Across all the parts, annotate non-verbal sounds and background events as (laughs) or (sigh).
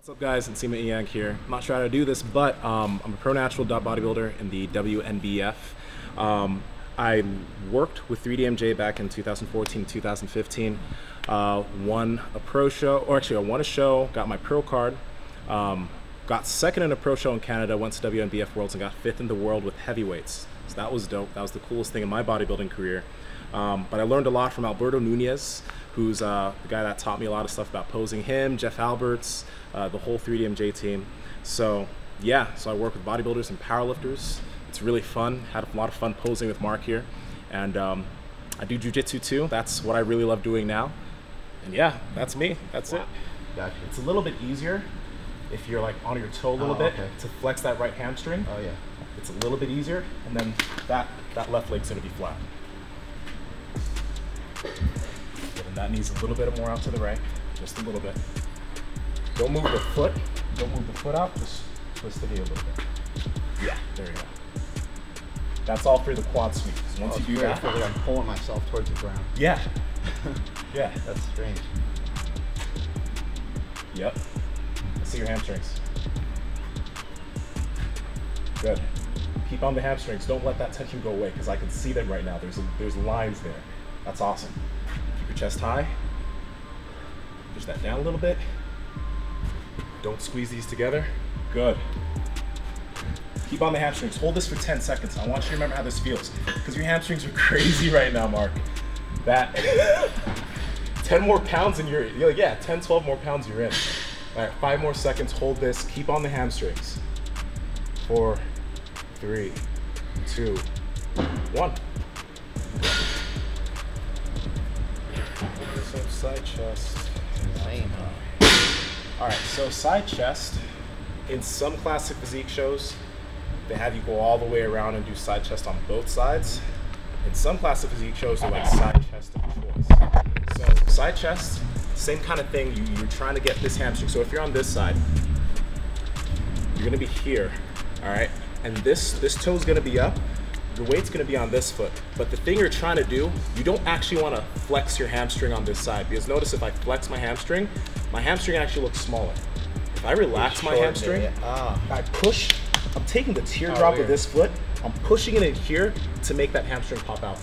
What's up guys, it's Nsima Inyang here. I'm not sure how to do this, but um, I'm a pro natural bodybuilder in the WNBF. Um, I worked with 3DMJ back in 2014, 2015. Uh, won a pro show, or actually I won a show, got my pro card, um, got second in a pro show in Canada, went to WNBF Worlds and got fifth in the world with heavyweights. So that was dope. That was the coolest thing in my bodybuilding career. Um, but I learned a lot from Alberto Nunez, who's uh, the guy that taught me a lot of stuff about posing. Him, Jeff Alberts, uh, the whole 3DMJ team. So yeah, so I work with bodybuilders and powerlifters. It's really fun. Had a lot of fun posing with Mark here, and um, I do jujitsu too. That's what I really love doing now. And yeah, that's me. That's wow. it. Gotcha. It's a little bit easier if you're like on your toe a little Oh, bit okay. to flex that right hamstring. Oh yeah. It's a little bit easier, and then that that left leg's gonna be flat. And that needs a little bit more out to the right, just a little bit. Don't move the foot. Don't move the foot out. Just twist the knee a little bit. Yeah, there you go. That's all for the quad sweep. Once Oh, you do. That, I'm pulling myself towards the ground. yeah, (laughs) yeah, That's strange. yep. I see your hamstrings. Good. Keep on the hamstrings. Don't let that tension go away because I can see them right now. There's a, there's lines there. That's awesome. Chest high. Push that down a little bit. Don't squeeze these together. Good. Keep on the hamstrings. Hold this for 10 seconds. I want you to remember how this feels because your hamstrings are (laughs) crazy right now, Mark. That (laughs) 10 more pounds and you're, you're like, yeah, 10, 12 more pounds you're in. All right, five more seconds. Hold this. Keep on the hamstrings. Four, three, two, one. Side chest. All right, so side chest. In some classic physique shows, they have you go all the way around and do side chest on both sides. In some classic physique shows, they're like side chest of choice. So side chest, same kind of thing. You, you're trying to get this hamstring. So if you're on this side, you're gonna be here, all right? And this this toe's gonna be up. The weight's gonna be on this foot. But the thing you're trying to do, you don't actually wanna flex your hamstring on this side because notice if I flex my hamstring, my hamstring actually looks smaller. If I relax my hamstring, yeah. Ah. I push, I'm taking the teardrop of this foot, I'm pushing it in here to make that hamstring pop out.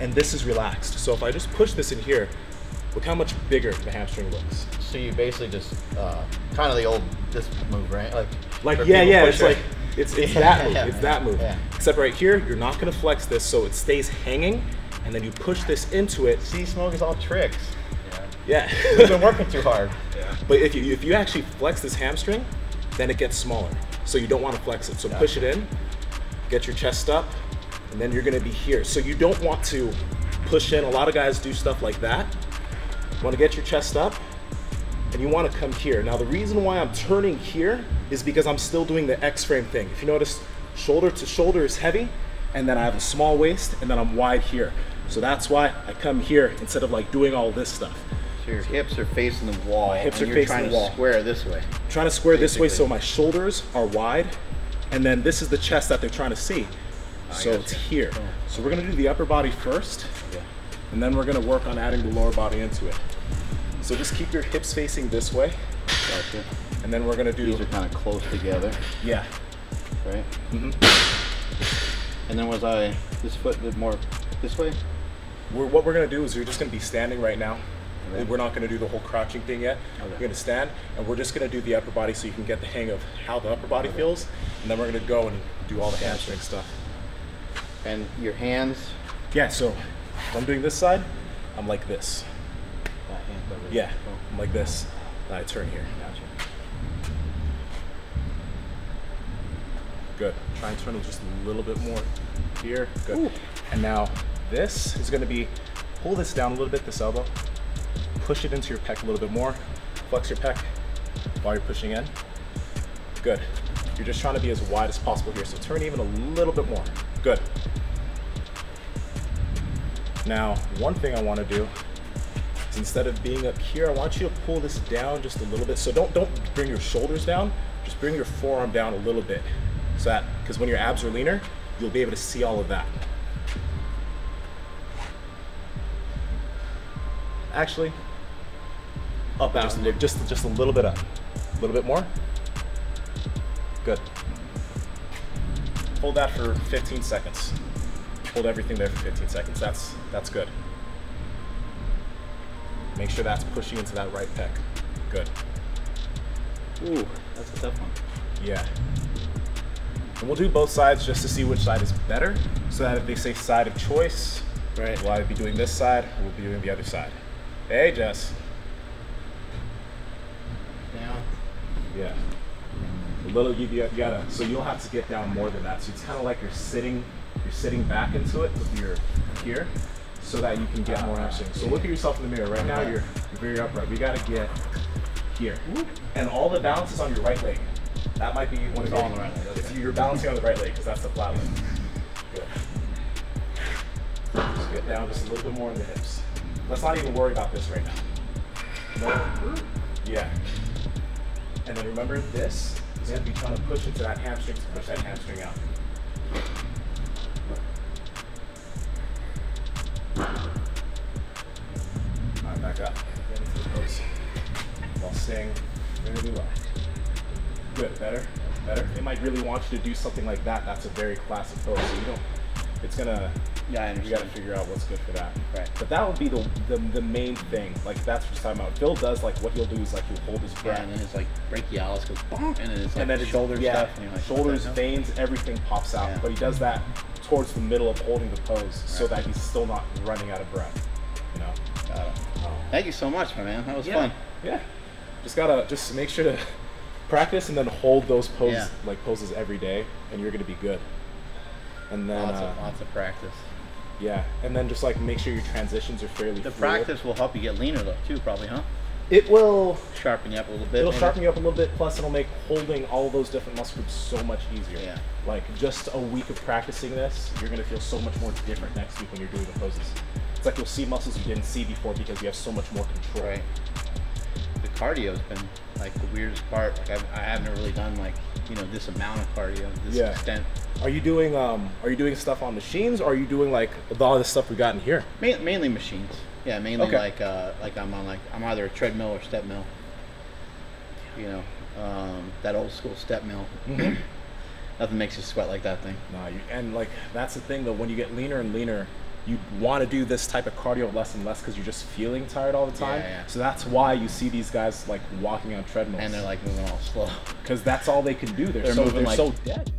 And this is relaxed. So if I just push this in here, look how much bigger the hamstring looks. So you basically just uh, kind of the old this move, right? Like Like yeah, yeah, it's their- like it's it's (laughs) Yeah, that move. yeah, it's that move. yeah. Except right here, you're not gonna flex this so it stays hanging, and then you push this into it. See, smoke is all tricks. Yeah. (laughs) You've been working too hard. Yeah. But if you if you actually flex this hamstring, then it gets smaller. So you don't want to flex it. So push it in, get your chest up, and then you're gonna be here. So you don't want to push in. A lot of guys do stuff like that. You want to get your chest up, and you want to come here. Now the reason why I'm turning here is because I'm still doing the X-frame thing. If you notice, shoulder to shoulder is heavy, and then I have a small waist, and then I'm wide here. So that's why I come here instead of like doing all this stuff. So your hips are facing the wall. My hips and are you're facing trying the to wall. Square this way. trying to square this way so my shoulders are wide and then this is the chest that they're trying to see so gotcha. it's here Cool. so we're going to do the upper body first Yeah. and then we're going to work on adding the lower body into it so just keep your hips facing this way Gotcha. and then we're going to do. These are kind of close together, yeah right? Mhm. And then was I this foot did more this way? we're, what we're going to do is we're just going to be standing right now Okay. we're not going to do the whole crouching thing yet Okay. we're going to stand and we're just going to do the upper body so you can get the hang of how the upper body feels and then we're going to go and do all the hamstring stuff And your hands. Yeah, so I'm doing this side, I'm like this. That hand over Yeah. I'm like this. I turn here. Gotcha. Good. Try and turn it just a little bit more here. Good. And now this is gonna be, pull this down a little bit, this elbow. Push it into your pec a little bit more. Flex your pec while you're pushing in. Good. You're just trying to be as wide as possible here. So turn even a little bit more. Good. Now, one thing I wanna do is instead of being up here, I want you to pull this down just a little bit. So don't don't bring your shoulders down, just bring your forearm down a little bit. So that because when your abs are leaner, you'll be able to see all of that. Actually, up just a, just just a little bit up. A little bit more. Good. Hold that for 15 seconds. Hold everything there for 15 seconds. That's that's good. Make sure that's pushing into that right pec. Good. Ooh, that's a tough one. Yeah. And we'll do both sides just to see which side is better, so that if they say side of choice, Right. we'll I be doing this side or we'll be doing the other side? Hey, Jess. Down. Yeah. A little you, you gotta so you'll have to get down more than that. So it's kind of like you're sitting you're sitting back into it with your here, so that you can get more ah, action. So look at yourself in the mirror right now. You're you're very upright. We gotta get here, and all the balance is on your right leg. That might be one of all on the right leg, If you're balancing on the right leg, because that's the flat leg. Good. Just get down just a little bit more in the hips. Let's not even worry about this right now. No. Yeah. And then remember this is going to be trying to push into that hamstring to push that hamstring out. All right, back up. Get into the pose. While staying really low. Good, better, better. They might really want you to do something like that. That's a very classic pose. So you don't, it's gonna, Yeah, I you gotta figure out what's good for that. Right. But that would be the, the the main thing. Like that's what you're talking about. Phil does like what he'll do is like he'll hold his Yeah, breath. and then it's like brachialis goes bonk, and then it's like and then it's shoulder yeah, stuff. And like, shoulders, veins, everything pops out. Yeah. But he does that towards the middle of holding the pose, so that he's still not running out of breath. You know. Got it. Um, Thank you so much, my man. That was yeah. fun. Yeah. Just gotta just make sure to practice and then hold those poses Yeah. like poses every day, and you're gonna be good. And then Lots uh, of lots of practice. yeah, and then just like make sure your transitions are fairly. The fluid. practice will help you get leaner though too, probably, huh? It will. Sharpen you up a little bit. It'll maybe? sharpen you up a little bit. Plus, it'll make holding all those different muscle groups so much easier. Yeah. Like just a week of practicing this, you're gonna feel so much more different next week when you're doing the poses. It's like you'll see muscles you didn't see before because you have so much more control. Right. The cardio's been like the weirdest part. Like I've, I haven't really done like you know this amount of cardio, this Yeah. extent. Are you doing um? Are you doing stuff on machines, or are you doing like with all the stuff we got in here? Ma- mainly machines. Yeah, mainly Okay. like uh, like I'm on like I'm either a treadmill or step mill. You know, um, that old school step mill. Mhm. (clears throat) Nothing makes you sweat like that thing. Nah, you, and like that's the thing though. When you get leaner and leaner, you want to do this type of cardio less and less because you're just feeling tired all the time. Yeah, yeah. So that's why you see these guys like walking on treadmills. And they're like moving all slow. (laughs) because that's all they can do. They're, They're so moving they're like- so dead.